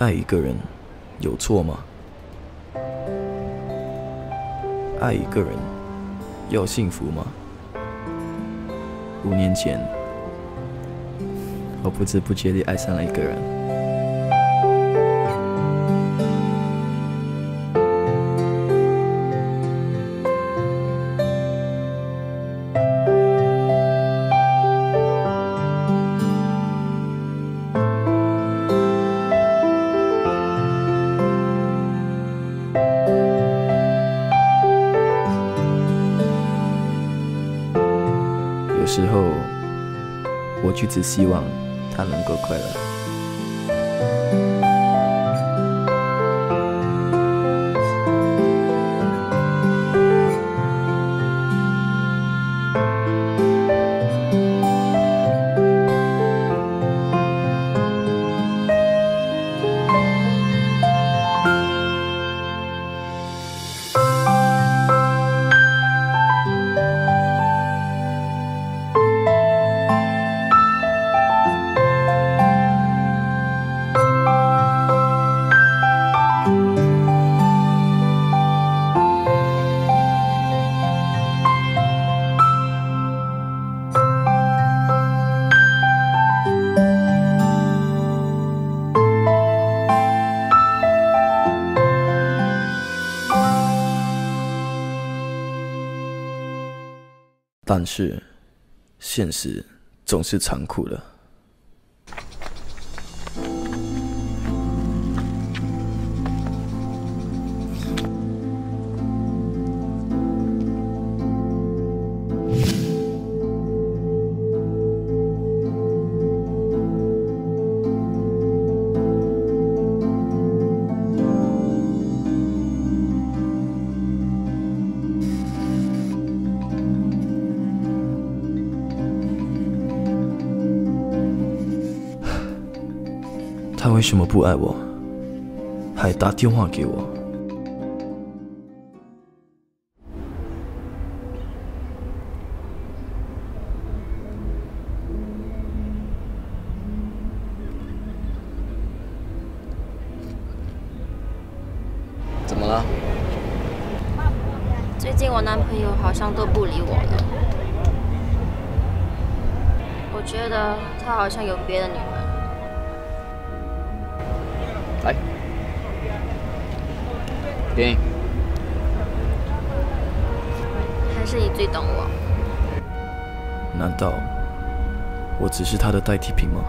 爱一个人有错吗？爱一个人要幸福吗？五年前，我不知不觉地爱上了一个人。我却只希望他能够快乐。但是，现实总是残酷的。他为什么不爱我，还打电话给我？怎么了？最近我男朋友好像都不理我了，我觉得他好像有别的女人。电影。还是你最懂我。难道我只是他的代替品吗？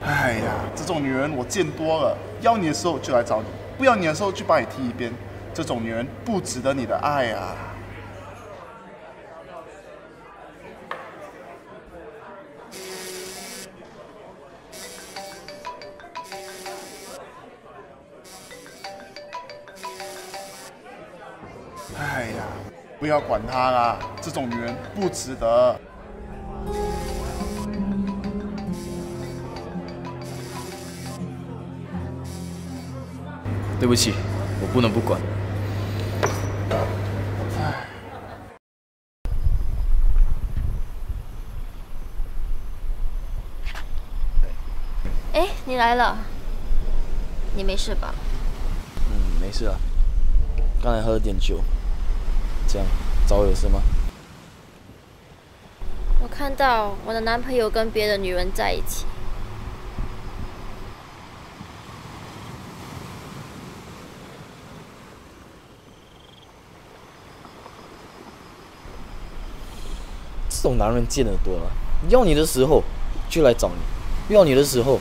哎呀，这种女人我见多了，要你的时候就来找你，不要你的时候就把你踢一边。这种女人不值得你的爱啊！不要管他啦，这种女人不值得。对不起，我不能不管。哎，你来了，你没事吧？嗯，没事啊。刚才喝了点酒，这样找我有事吗？我看到我的男朋友跟别的女人在一起，这种男人见得多了，要你的时候就来找你，不要你的时候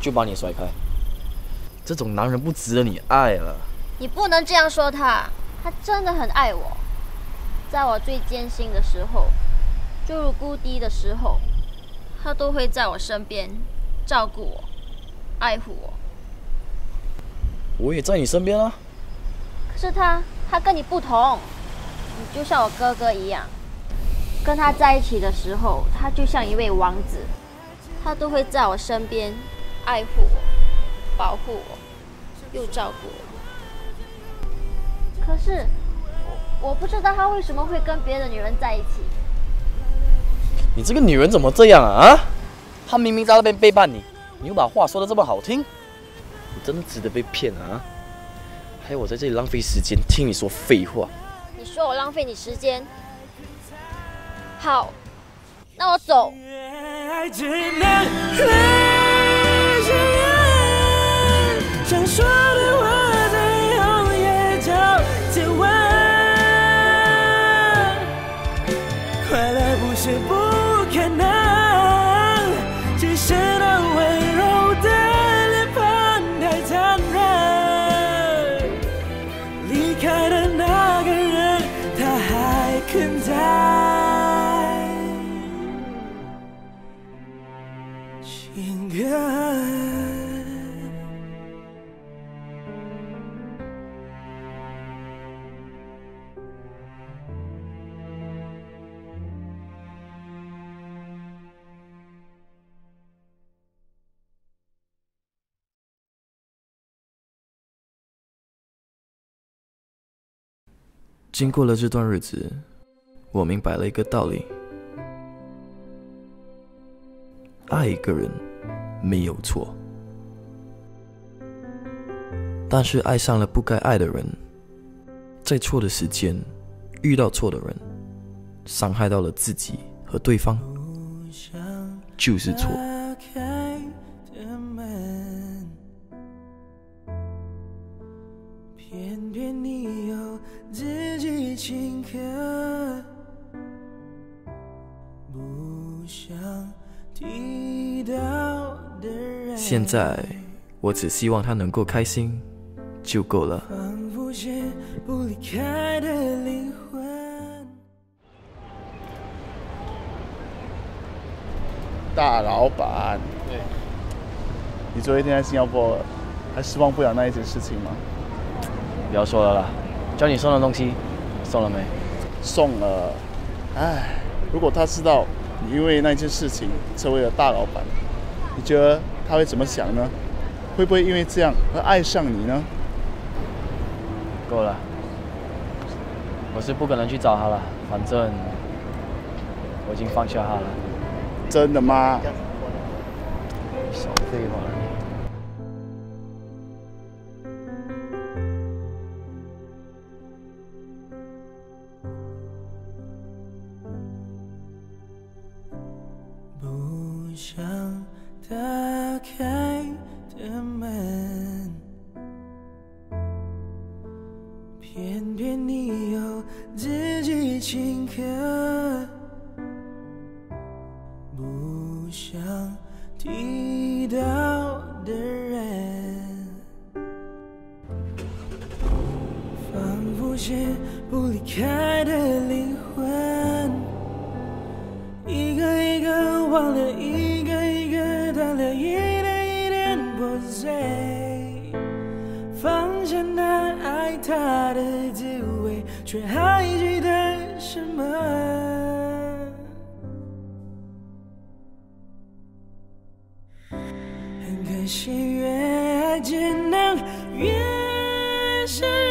就把你甩开。这种男人不值得你爱了。你不能这样说他，他真的很爱我，在我最艰辛的时候，坠入谷底的时候，他都会在我身边照顾我、爱护我。我也在你身边啊。可是他，他跟你不同，你就像我哥哥一样，跟他在一起的时候，他就像一位王子，他都会在我身边爱护我、保护我，又照顾我。可是我我不知道他为什么会跟别的女人在一起，你这个女人怎么这样啊？啊！他明明在那边背叛你，你又把话说的这么好听，你真的值得被骗啊！还有我在这里浪费时间听你说废话。你说我浪费你时间？好，那我走。经过了这段日子，我明白了一个道理：爱一个人没有错，但是爱上了不该爱的人，在错的时间遇到错的人，伤害到了自己和对方，就是错。现在，我只希望他能够开心，就够了。大老板，对，你昨天在新加坡，还失望不了那一件事情吗？不要说了啦，叫你送的东西，送了没？送了。唉，如果他知道你因为那件事情成为了大老板，你觉得？他会怎么想呢？会不会因为这样而爱上你呢？够了，我是不可能去找他了。反正我已经放下他了。真的吗？少废话。想打开的门偏偏你有自己情歌不想提到的人仿佛是不离开的灵魂。一个一个忘了一它的滋味，却还记得什么？很可惜，越简单越伤人。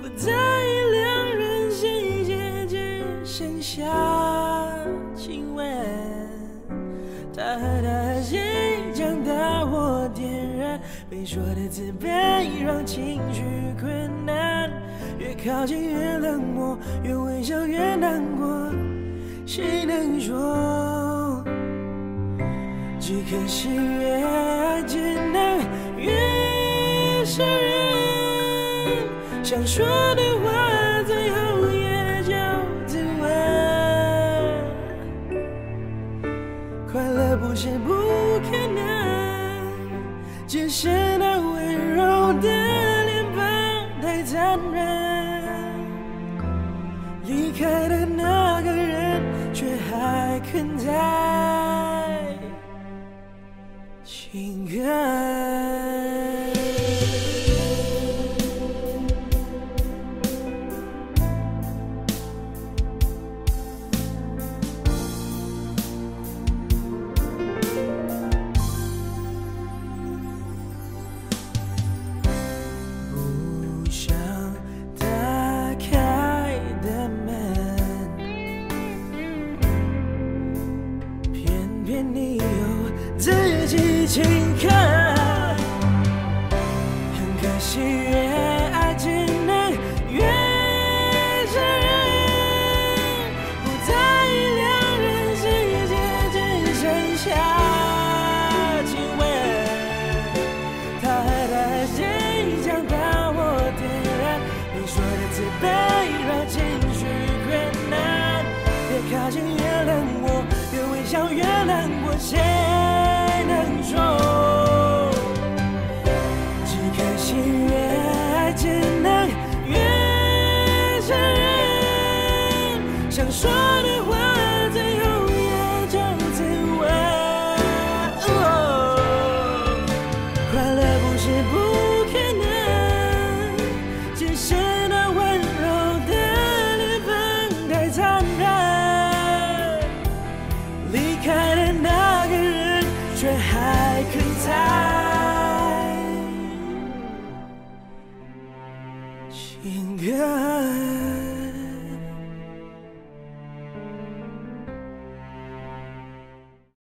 不在意两人世界，只剩下亲吻。他和她之间。被说的自卑让情绪困难，越靠近越冷漠，越微笑越难过。谁能说？只可惜越爱只能越伤人。想说的话是那温柔的脸庞太残忍离开的那个人却还存在。情愿请看